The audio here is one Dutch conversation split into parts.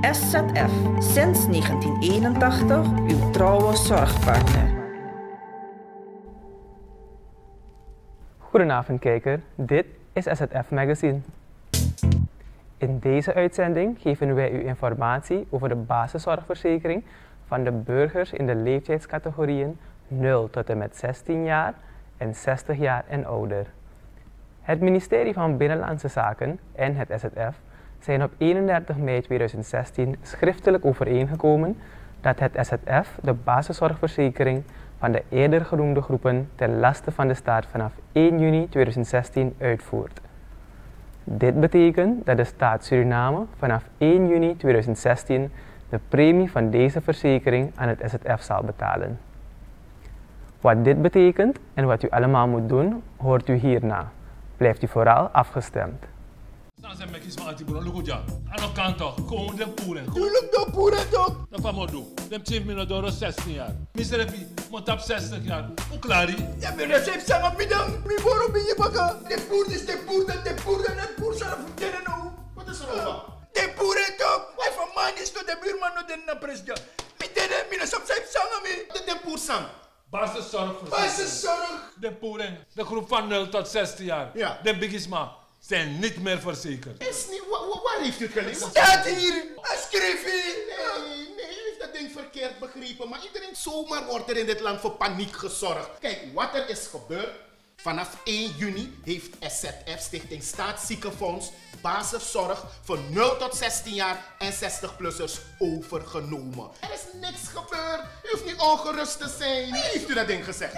SZF, sinds 1981 uw trouwe zorgpartner. Goedenavond kijker, dit is SZF Magazine. In deze uitzending geven wij u informatie over de basiszorgverzekering van de burgers in de leeftijdscategorieën 0 tot en met 16 jaar en 60 jaar en ouder. Het ministerie van Binnenlandse Zaken en het SZF zijn op 31 mei 2016 schriftelijk overeengekomen dat het SZF de basiszorgverzekering van de eerder genoemde groepen ten laste van de staat vanaf 1 juni 2016 uitvoert. Dit betekent dat de staat Suriname vanaf 1 juni 2016 de premie van deze verzekering aan het SZF zal betalen. Wat dit betekent en wat u allemaal moet doen, hoort u hierna. Blijft u vooral afgestemd. Aan de me doen. Dem chief me door 16 jaar. Mister Epi, moet op 60 jaar. Hoe klaar die? Ja, maar dat heeft zangen middag. Mi waarom ben je bakken? De boer het nou. Er van is de buurman nog de president. Mi deden, mi dat heeft zangen mi. De de boer sang. Basiszorg. Basiszorg. De poeren, de groep van 0 tot 16 jaar. Ja. De bigisma zijn niet meer verzekerd. Is niet, wa, wa, waar heeft u het gelezen? Staat hier. Schrijf hier. Nee, nee, u heeft dat ding verkeerd begrepen. Maar iedereen zomaar wordt er in dit land voor paniek gezorgd. Kijk, wat er is gebeurd. Vanaf 1 juni heeft SZF, Stichting Staatsziekenfonds, basiszorg voor 0 tot 16 jaar en 60-plussers overgenomen. Er is niks gebeurd. U hoeft niet ongerust te zijn. Wie heeft u dat ding gezegd?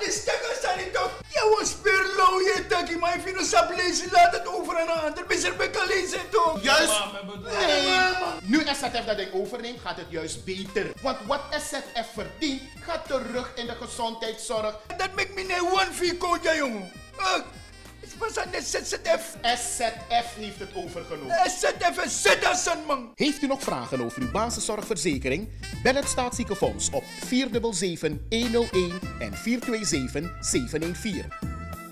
Ja is takken staan niet toch? Ja, was perlo je takkie, maar je sap lezen, laat het over aan een ander. Ben er bij lezen toch? Juist. Maar, maar bedoel- Nee. Nu SZF dat ding overneemt, gaat het juist beter. Want wat SZF verdient, gaat terug in de gezondheidszorg. Dat maakt me niet one fee code, jongen. Ah, Het was aan de ZZF. SZF heeft het overgenomen. Man. Heeft u nog vragen over uw basiszorgverzekering? Bel het Staatsziekenfonds op 477-101 en 427-714.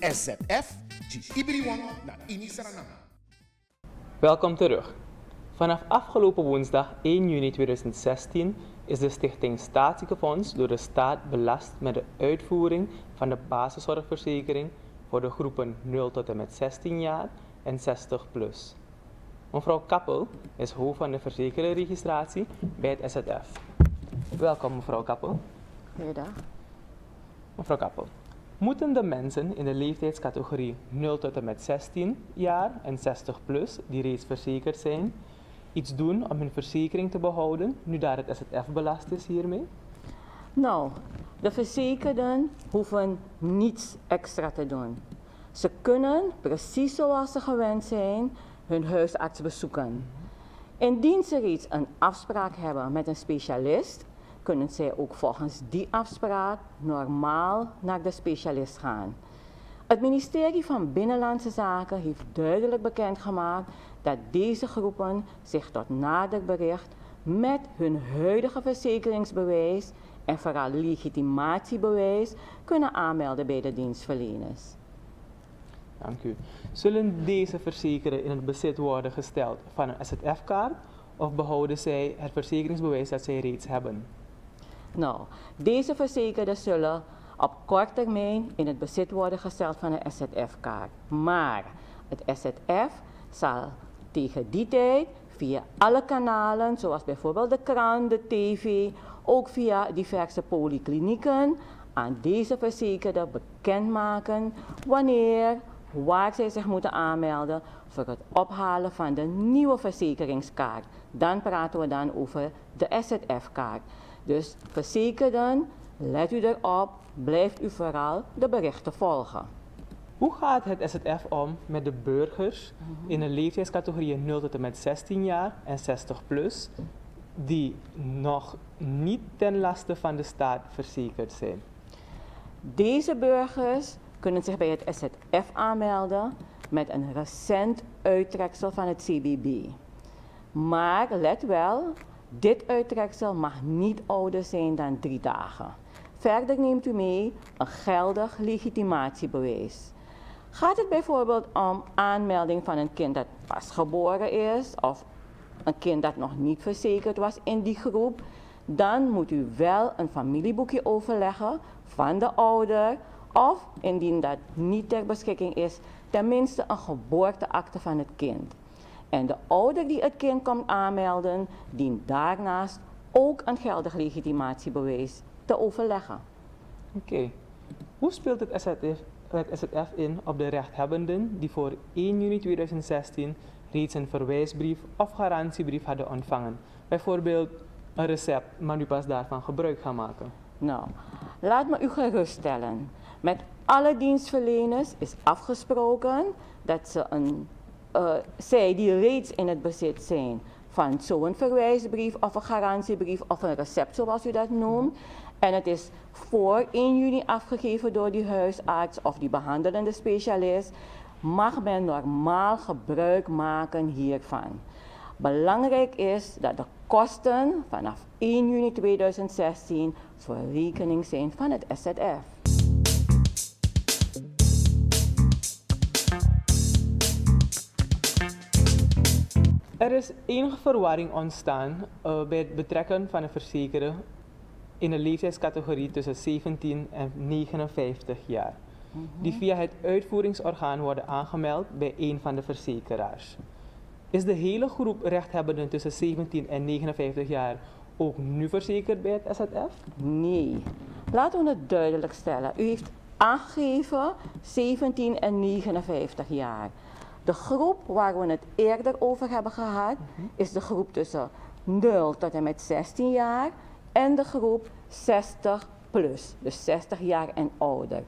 SZF, Gis Ibriwan, naar Ini Sarananga. Welkom terug. Vanaf afgelopen woensdag 1 juni 2016 is de Stichting Staatsziekenfonds door de staat belast met de uitvoering van de basiszorgverzekering voor de groepen 0 tot en met 16 jaar en 60 plus. Mevrouw Kappel is hoofd van de verzekerenregistratie bij het SZF. Welkom mevrouw Kappel. Goeiedag. Mevrouw Kappel, moeten de mensen in de leeftijdscategorie 0 tot en met 16 jaar en 60 plus, die reeds verzekerd zijn, iets doen om hun verzekering te behouden, nu daar het SZF belast is hiermee? Nou, de verzekerden hoeven niets extra te doen. Ze kunnen, precies zoals ze gewend zijn, hun huisarts bezoeken. Indien ze reeds een afspraak hebben met een specialist, kunnen zij ook volgens die afspraak normaal naar de specialist gaan. Het ministerie van Binnenlandse Zaken heeft duidelijk bekendgemaakt dat deze groepen zich tot nader bericht met hun huidige verzekeringsbewijs en vooral legitimatiebewijs kunnen aanmelden bij de dienstverleners. Dank u. Zullen deze verzekeren in het bezit worden gesteld van een SZF-kaart of behouden zij het verzekeringsbewijs dat zij reeds hebben? Nou, deze verzekerden zullen op kort termijn in het bezit worden gesteld van een SZF-kaart. Maar het SZF zal tegen die tijd via alle kanalen, zoals bijvoorbeeld de krant, de tv, ook via diverse polyklinieken, aan deze verzekerden bekendmaken wanneer, waar zij zich moeten aanmelden voor het ophalen van de nieuwe verzekeringskaart. Dan praten we dan over de SZF-kaart. Dus verzekerden, let u erop, blijft u vooral de berichten volgen. Hoe gaat het SZF om met de burgers in de leeftijdscategorie 0 tot en met 16 jaar en 60 plus, die nog niet ten laste van de staat verzekerd zijn? Deze burgers kunnen zich bij het SZF aanmelden met een recent uittreksel van het CBB. Maar let wel, dit uittreksel mag niet ouder zijn dan drie dagen. Verder neemt u mee een geldig legitimatiebewijs. Gaat het bijvoorbeeld om aanmelding van een kind dat pas geboren is of een kind dat nog niet verzekerd was in die groep, dan moet u wel een familieboekje overleggen van de ouder of indien dat niet ter beschikking is, tenminste een geboorteakte van het kind. En de ouder die het kind komt aanmelden, dient daarnaast ook een geldig legitimatiebewijs te overleggen. Oké. Hoe speelt het SZF, het SZF in op de rechthebbenden die voor 1 juni 2016 reeds een verwijsbrief of garantiebrief hadden ontvangen? Bijvoorbeeld een recept, maar nu pas daarvan gebruik gaan maken. Nou, laat me u geruststellen. Met alle dienstverleners is afgesproken dat ze een, uh, zij die reeds in het bezit zijn van zo'n verwijsbrief of een garantiebrief of een recept zoals u dat noemt. En het is voor 1 juni afgegeven door die huisarts of die behandelende specialist. Mag men normaal gebruik maken hiervan. Belangrijk is dat de kosten vanaf 1 juni 2016 voor rekening zijn van het SZF. Er is enige verwarring ontstaan uh, bij het betrekken van een verzekerde in de leeftijdscategorie tussen 17 en 59 jaar, mm -hmm. die via het uitvoeringsorgaan worden aangemeld bij een van de verzekeraars. Is de hele groep rechthebbenden tussen 17 en 59 jaar ook nu verzekerd bij het SZF? Nee. Laten we het duidelijk stellen. U heeft aangegeven 17 en 59 jaar. De groep waar we het eerder over hebben gehad, mhm. is de groep tussen 0 tot en met 16 jaar en de groep 60 plus, dus 60 jaar en ouder.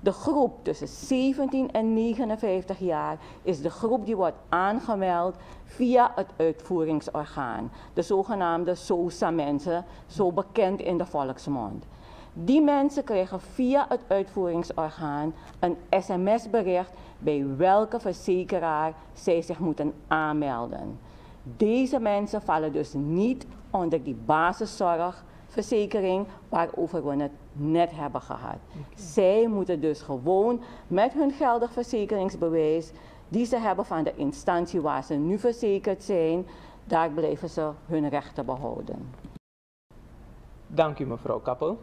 De groep tussen 17 en 59 jaar is de groep die wordt aangemeld via het uitvoeringsorgaan. De zogenaamde SOSA-mensen, zo bekend in de volksmond. Die mensen krijgen via het uitvoeringsorgaan een sms-bericht bij welke verzekeraar zij zich moeten aanmelden. Deze mensen vallen dus niet onder die basiszorgverzekering waarover we het net hebben gehad. Zij moeten dus gewoon met hun geldig verzekeringsbewijs die ze hebben van de instantie waar ze nu verzekerd zijn, daar blijven ze hun rechten behouden. Dank u mevrouw Kappel.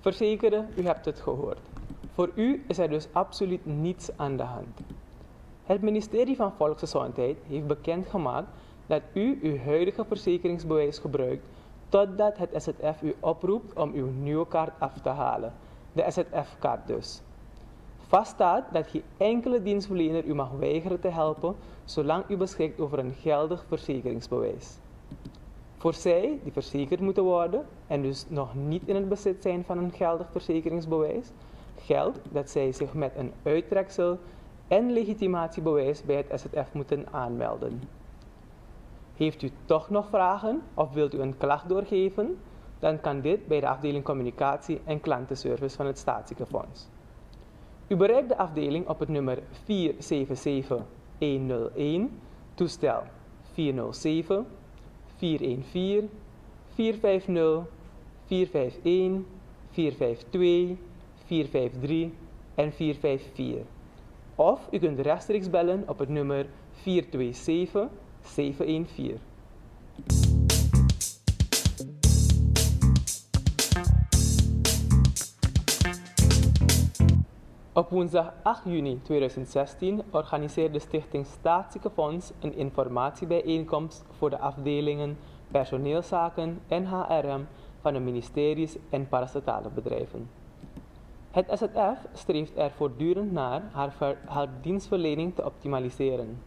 Verzekeren, u hebt het gehoord. Voor u is er dus absoluut niets aan de hand. Het ministerie van Volksgezondheid heeft bekendgemaakt dat u uw huidige verzekeringsbewijs gebruikt totdat het SZF u oproept om uw nieuwe kaart af te halen, de SZF-kaart dus. Vaststaat dat geen enkele dienstverlener u mag weigeren te helpen zolang u beschikt over een geldig verzekeringsbewijs. Voor zij die verzekerd moeten worden en dus nog niet in het bezit zijn van een geldig verzekeringsbewijs, geldt dat zij zich met een uittreksel en legitimatiebewijs bij het SZF moeten aanmelden. Heeft u toch nog vragen of wilt u een klacht doorgeven? Dan kan dit bij de afdeling communicatie en klantenservice van het Staatsziekenfonds. U bereikt de afdeling op het nummer 477101, toestel 407 414 450 451 452 453 en 454. Of u kunt rechtstreeks bellen op het nummer 427 714. Op woensdag 8 juni 2016 organiseerde de Stichting Staatsziekenfonds een informatiebijeenkomst voor de afdelingen personeelszaken en HRM van de ministeries en parastatale bedrijven. Het SZF streeft er voortdurend naar haar, dienstverlening te optimaliseren.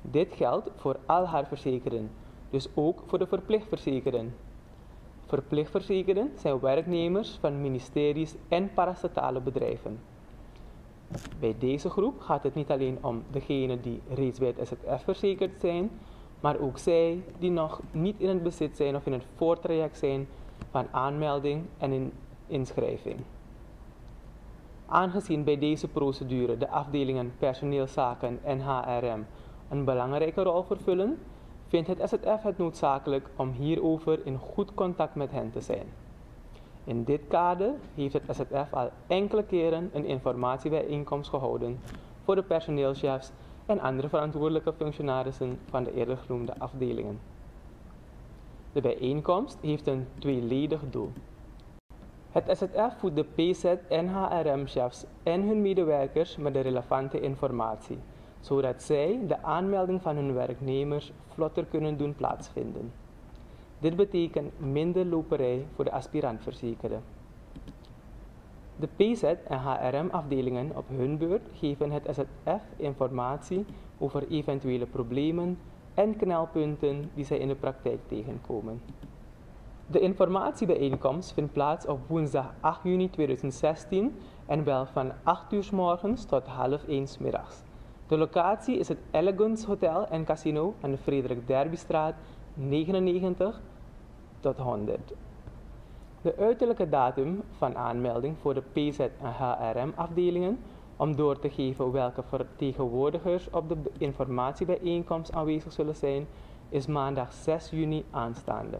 Dit geldt voor al haar verzekeren, dus ook voor de verplichtverzekerden. Verplichtverzekerden zijn werknemers van ministeries en parastatale bedrijven. Bij deze groep gaat het niet alleen om degenen die reeds bij het SZF verzekerd zijn, maar ook zij die nog niet in het bezit zijn of in het voortraject zijn van aanmelding en in inschrijving. Aangezien bij deze procedure de afdelingen personeelszaken en HRM een belangrijke rol vervullen, vindt het SZF het noodzakelijk om hierover in goed contact met hen te zijn. In dit kader heeft het SZF al enkele keren een informatiebijeenkomst gehouden voor de personeelschefs en andere verantwoordelijke functionarissen van de eerder genoemde afdelingen. De bijeenkomst heeft een tweeledig doel. Het SZF voedt de PZ en HRM-chefs en hun medewerkers met de relevante informatie, zodat zij de aanmelding van hun werknemers vlotter kunnen doen plaatsvinden. Dit betekent minder loperij voor de aspirantverzekerden. De PZ en HRM-afdelingen op hun beurt geven het SZF informatie over eventuele problemen en knelpunten die zij in de praktijk tegenkomen. De informatiebijeenkomst vindt plaats op woensdag 8 juni 2016 en wel van 8 uur s morgens tot half 1 s middags. De locatie is het Elegance Hotel en Casino aan de Frederik Derbystraat 99 tot 100. De uiterlijke datum van aanmelding voor de PZ en HRM afdelingen om door te geven welke vertegenwoordigers op de informatiebijeenkomst aanwezig zullen zijn, is maandag 6 juni aanstaande.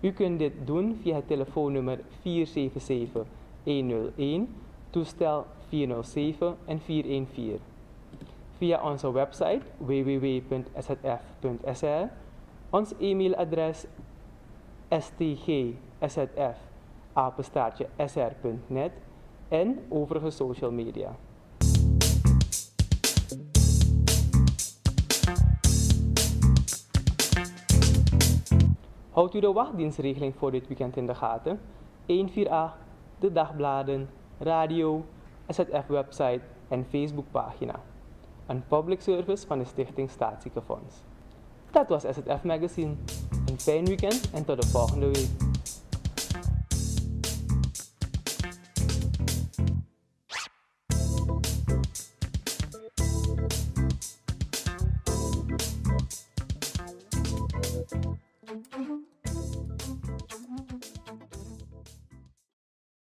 U kunt dit doen via het telefoonnummer 477 101, toestel 407 en 414. Via onze website www.szf.sr, ons e-mailadres stgsf.sr.net en overige social media. Houdt u de wachtdienstregeling voor dit weekend in de gaten? 148, de dagbladen, radio, SZF-website en Facebookpagina. Een public service van de Stichting Staatsziekenfonds. Dat was SZF Magazine. Een fijn weekend en tot de volgende week.